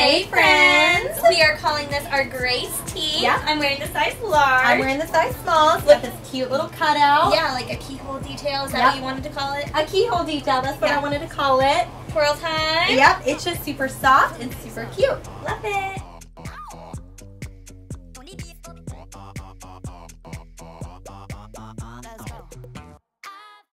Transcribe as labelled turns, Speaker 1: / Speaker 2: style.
Speaker 1: Hey friends!
Speaker 2: We are calling this our Grace tee.
Speaker 1: Yeah.
Speaker 2: I'm wearing the size large.
Speaker 1: I'm wearing the size small. It's got this cute little cutout.
Speaker 2: Yeah, like a keyhole detail. Is that
Speaker 1: Yep.
Speaker 2: what you wanted to call it?
Speaker 1: A keyhole detail, that's what
Speaker 2: Yeah.
Speaker 1: I wanted to call it.
Speaker 2: Twirl time.
Speaker 1: Yep, it's just super soft and super cute.
Speaker 2: Love it.